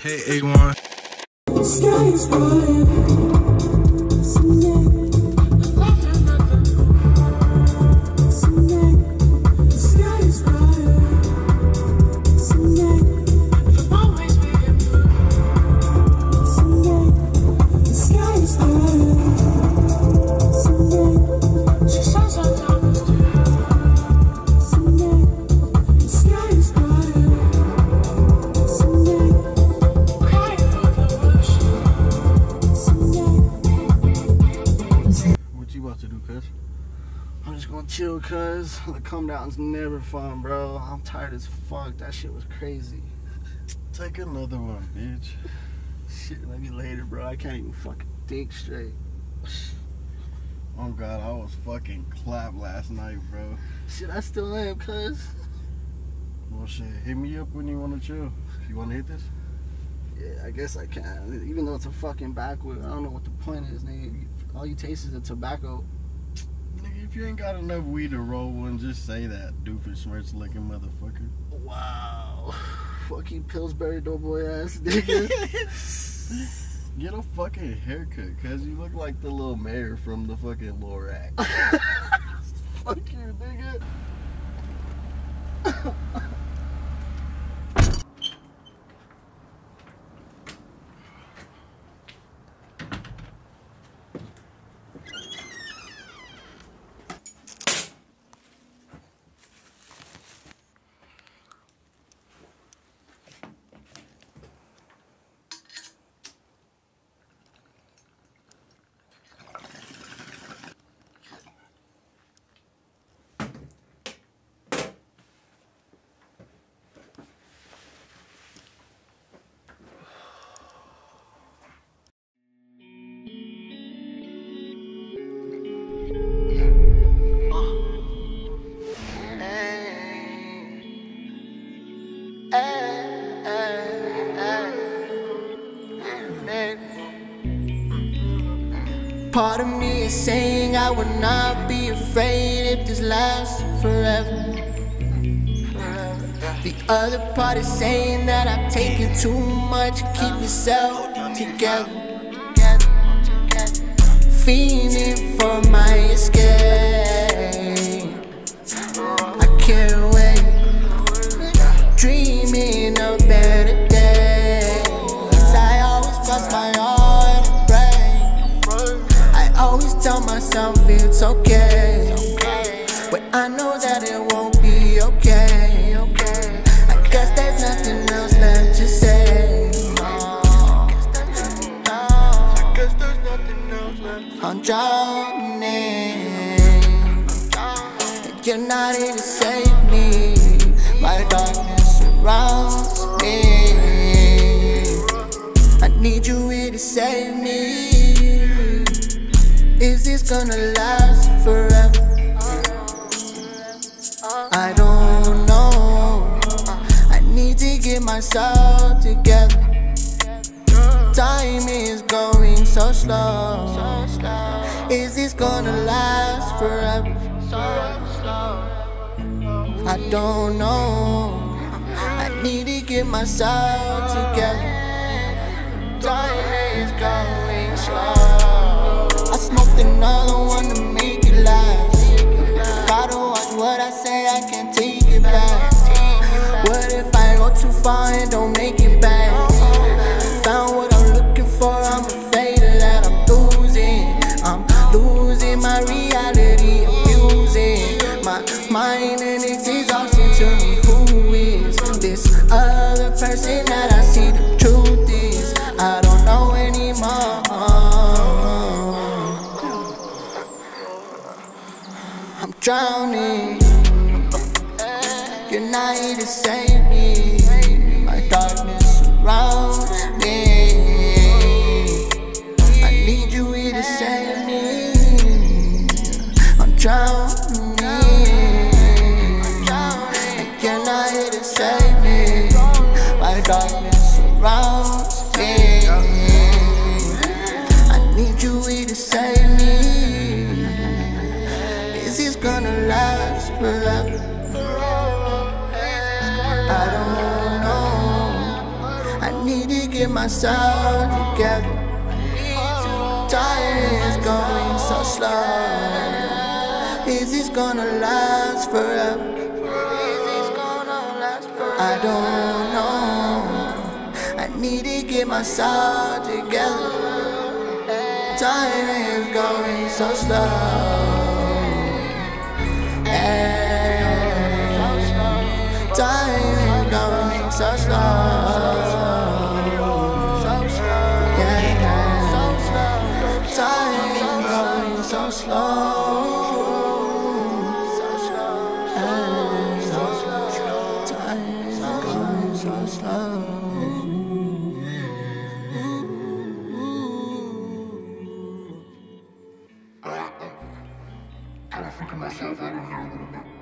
Hey, A1. The sky is just gonna chill, cuz. The come down's never fun, bro. I'm tired as fuck. That shit was crazy. Take another one, bitch. Shit, maybe later, bro. I can't even fucking think straight. Oh god, I was fucking clapped last night, bro. Shit, I still am, cuz. Well, shit, hit me up when you want to chill. You want to hit this? Yeah, I guess I can. Even though it's a fucking backwood, I don't know what the point is, nigga. All you taste is the tobacco. If you ain't got enough weed to roll one, just say that, Doofenshmirtz looking motherfucker. Wow. Fucking Pillsbury doughboy ass nigga. Get a fucking haircut, cuz you look like the little mayor from the fucking Lorax. Fuck you, nigga. Part of me is saying I would not be afraid if this lasts forever. The other part is saying that I've taken too much, keep yourself together. Feeling for my escape. Always tell myself it's okay. But I know that it won't be okay. I guess there's nothing else left to say. I'm drowning. You're not here Is this gonna last forever? I don't know. I need to get myself together. Time is going so slow. Is this gonna last forever? I don't know. I need to get myself together. Time I another one to make it last. Gotta watch what I say, I can't take it back. What if I go too far and don't make it back? Found what I'm looking for, I'm afraid that I'm losing. I'm losing my reality, abusing my mind, and it's exhausting to me. Who is this other person that I I'm drowning. You're not here to save me. My darkness surrounds me. I need you here to save me. I'm drowning. You're not here to save me. My darkness surrounds myself together. Time is going so slow. Is this gonna last forever? I don't know. I need to get myself together. Time is going so slow. Hey, freaking myself out in here a little bit.